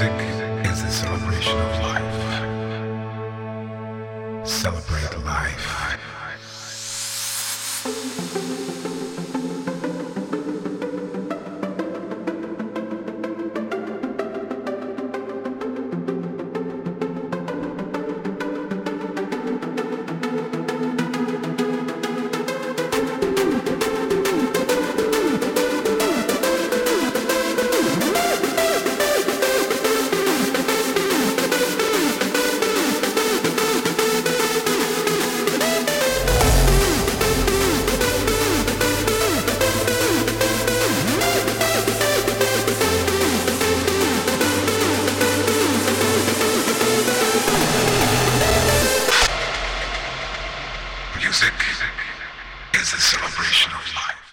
Music is the celebration of life. Celebrate life. Music is a celebration of life.